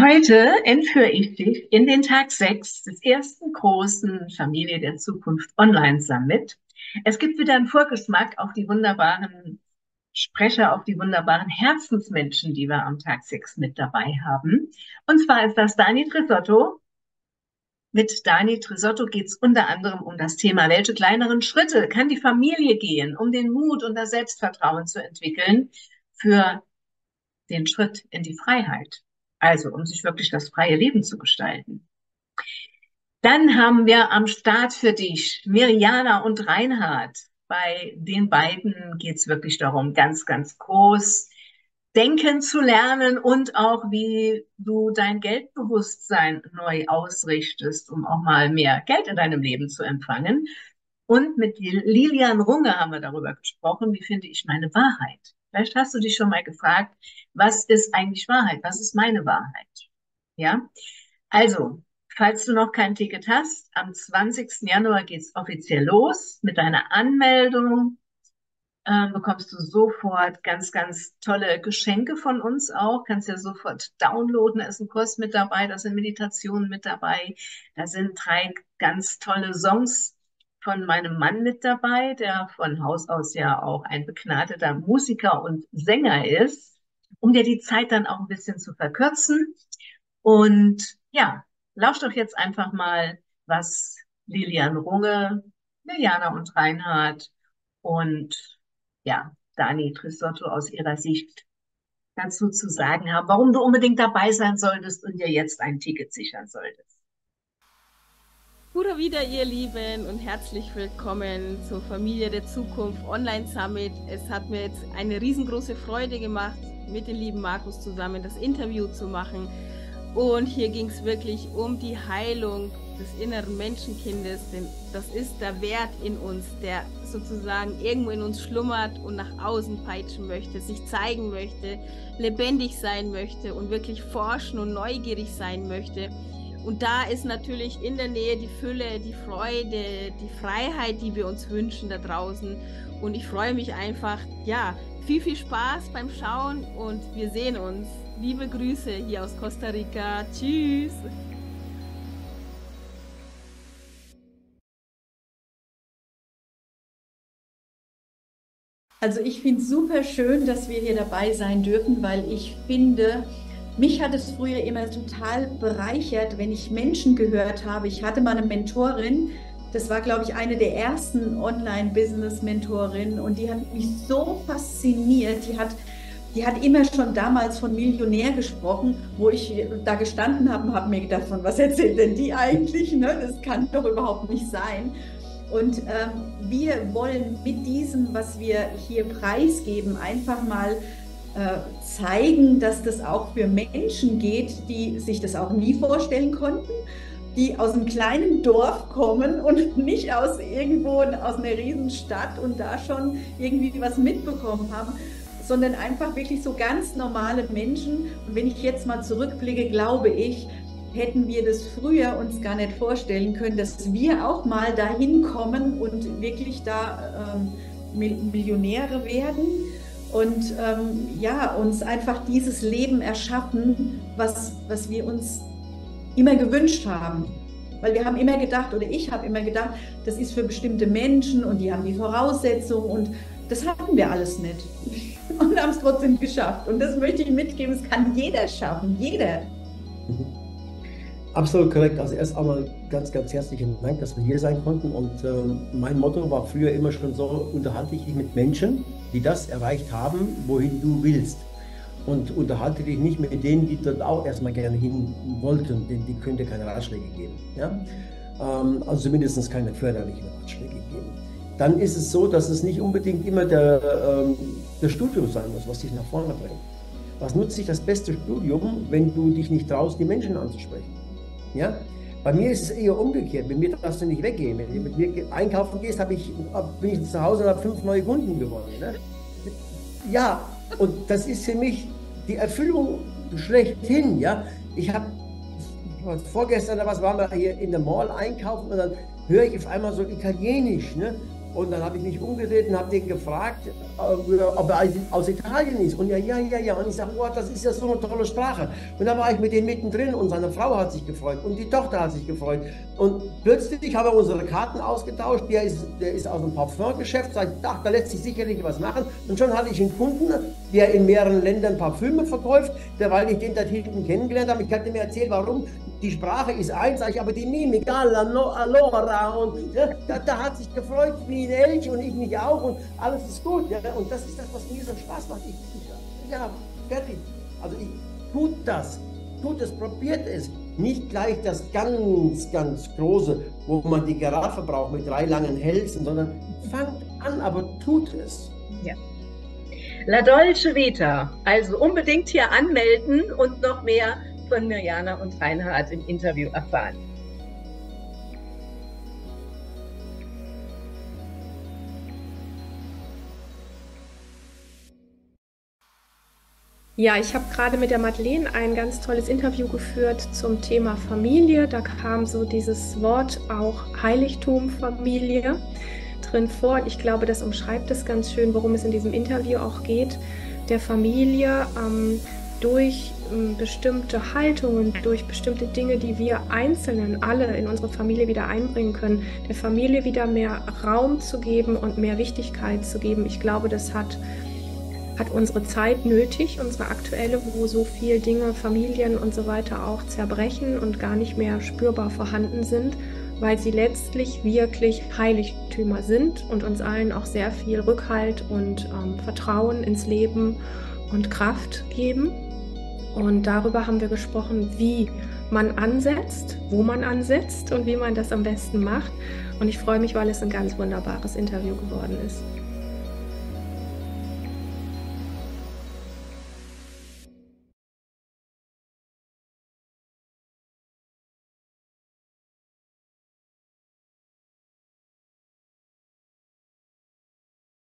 Heute entführe ich dich in den Tag 6 des ersten großen Familie der Zukunft Online Summit. Es gibt wieder einen Vorgeschmack auf die wunderbaren Sprecher, auf die wunderbaren Herzensmenschen, die wir am Tag 6 mit dabei haben. Und zwar ist das Dani Trisotto. Mit Dani Trisotto geht es unter anderem um das Thema, welche kleineren Schritte kann die Familie gehen, um den Mut und das Selbstvertrauen zu entwickeln für den Schritt in die Freiheit. Also, um sich wirklich das freie Leben zu gestalten. Dann haben wir am Start für dich Mirjana und Reinhard. Bei den beiden geht es wirklich darum, ganz, ganz groß denken zu lernen und auch, wie du dein Geldbewusstsein neu ausrichtest, um auch mal mehr Geld in deinem Leben zu empfangen. Und mit Lilian Runge haben wir darüber gesprochen, wie finde ich meine Wahrheit. Vielleicht hast du dich schon mal gefragt, was ist eigentlich Wahrheit? Was ist meine Wahrheit? Ja, also, falls du noch kein Ticket hast, am 20. Januar geht es offiziell los mit deiner Anmeldung. Ähm, bekommst du sofort ganz, ganz tolle Geschenke von uns auch. Kannst ja sofort downloaden. Da ist ein Kurs mit dabei, da sind Meditationen mit dabei, da sind drei ganz tolle Songs von meinem Mann mit dabei, der von Haus aus ja auch ein begnadeter Musiker und Sänger ist, um dir die Zeit dann auch ein bisschen zu verkürzen. Und ja, lausch doch jetzt einfach mal, was Lilian Runge, Liliana und Reinhard und ja, Dani Trisotto aus ihrer Sicht dazu zu sagen haben, warum du unbedingt dabei sein solltest und dir jetzt ein Ticket sichern solltest. Gute wieder, ihr Lieben, und herzlich willkommen zur Familie der Zukunft Online Summit. Es hat mir jetzt eine riesengroße Freude gemacht, mit dem lieben Markus zusammen das Interview zu machen. Und hier ging es wirklich um die Heilung des inneren Menschenkindes, denn das ist der Wert in uns, der sozusagen irgendwo in uns schlummert und nach außen peitschen möchte, sich zeigen möchte, lebendig sein möchte und wirklich forschen und neugierig sein möchte. Und da ist natürlich in der Nähe die Fülle, die Freude, die Freiheit, die wir uns wünschen da draußen. Und ich freue mich einfach, ja, viel, viel Spaß beim Schauen und wir sehen uns. Liebe Grüße hier aus Costa Rica. Tschüss. Also ich finde es super schön, dass wir hier dabei sein dürfen, weil ich finde, mich hat es früher immer total bereichert, wenn ich Menschen gehört habe. Ich hatte mal eine Mentorin, das war, glaube ich, eine der ersten Online-Business-Mentorinnen und die hat mich so fasziniert. Die hat, die hat immer schon damals von Millionär gesprochen, wo ich da gestanden habe und habe mir gedacht, von was erzählt denn die eigentlich? Ne? Das kann doch überhaupt nicht sein. Und ähm, wir wollen mit diesem, was wir hier preisgeben, einfach mal zeigen, dass das auch für Menschen geht, die sich das auch nie vorstellen konnten, die aus einem kleinen Dorf kommen und nicht aus irgendwo aus einer Riesenstadt und da schon irgendwie was mitbekommen haben, sondern einfach wirklich so ganz normale Menschen. Und wenn ich jetzt mal zurückblicke, glaube ich, hätten wir das früher uns gar nicht vorstellen können, dass wir auch mal dahin kommen und wirklich da ähm, Millionäre werden und ähm, ja, uns einfach dieses Leben erschaffen, was, was wir uns immer gewünscht haben. Weil wir haben immer gedacht, oder ich habe immer gedacht, das ist für bestimmte Menschen und die haben die Voraussetzungen und das hatten wir alles nicht. Und haben es trotzdem geschafft. Und das möchte ich mitgeben, es kann jeder schaffen, jeder. Absolut korrekt. Also erst einmal ganz, ganz herzlichen Dank, dass wir hier sein konnten. Und äh, mein Motto war früher immer schon so, unterhalte ich dich mit Menschen, die das erreicht haben, wohin du willst. Und unterhalte dich nicht mit denen, die dort auch erstmal gerne hin wollten, denn die dir keine Ratschläge geben. Ja? Ähm, also zumindest keine förderlichen Ratschläge geben. Dann ist es so, dass es nicht unbedingt immer der, ähm, das Studium sein muss, was dich nach vorne bringt. Was nutzt sich das beste Studium, wenn du dich nicht traust, die Menschen anzusprechen? Ja? Bei mir ist es eher umgekehrt. Mit mir darfst du nicht weggehen. Wenn du mit mir einkaufen gehst, ich, bin ich zu Hause und habe fünf neue Kunden gewonnen. Ne? Ja, und das ist für mich die Erfüllung schlechthin. Ja? Ich habe vorgestern oder was waren wir hier in der Mall einkaufen und dann höre ich auf einmal so Italienisch. Ne? Und dann habe ich mich umgedreht und habe den gefragt, äh, ob er aus Italien ist. Und ja, ja, ja, ja. Und ich sage, oh, das ist ja so eine tolle Sprache. Und dann war ich mit dem mittendrin und seine Frau hat sich gefreut und die Tochter hat sich gefreut. Und plötzlich haben wir unsere Karten ausgetauscht. Der ist, der ist aus dem Parfumgeschäft. Ich dachte, da lässt sich sicherlich was machen. Und schon hatte ich einen Kunden, der in mehreren Ländern Parfüme verkauft, weil ich den da hinten kennengelernt habe. Ich hatte mir erzählt, warum die Sprache ist einseitig, aber die Mimik, allora, und ja, da, da, hat sich gefreut wie ein Elch und ich mich auch und alles ist gut. Ja, und das ist das, was mir so Spaß macht. Ich, ich, ja, fertig. Also ich, tut das, tut es, probiert es. Nicht gleich das ganz, ganz große, wo man die Giraffe braucht mit drei langen Hälsen, sondern fangt an, aber tut es. Ja. La Dolce Vita. Also unbedingt hier anmelden und noch mehr von Mirjana und Reinhard im Interview erfahren. Ja, ich habe gerade mit der Madeleine ein ganz tolles Interview geführt zum Thema Familie. Da kam so dieses Wort auch Heiligtum Familie drin vor. Ich glaube, das umschreibt es ganz schön, worum es in diesem Interview auch geht. Der Familie ähm, durch bestimmte Haltungen, durch bestimmte Dinge, die wir Einzelnen alle in unsere Familie wieder einbringen können, der Familie wieder mehr Raum zu geben und mehr Wichtigkeit zu geben. Ich glaube, das hat, hat unsere Zeit nötig, unsere aktuelle, wo so viele Dinge, Familien und so weiter auch zerbrechen und gar nicht mehr spürbar vorhanden sind, weil sie letztlich wirklich Heiligtümer sind und uns allen auch sehr viel Rückhalt und ähm, Vertrauen ins Leben und Kraft geben. Und darüber haben wir gesprochen, wie man ansetzt, wo man ansetzt und wie man das am besten macht. Und ich freue mich, weil es ein ganz wunderbares Interview geworden ist.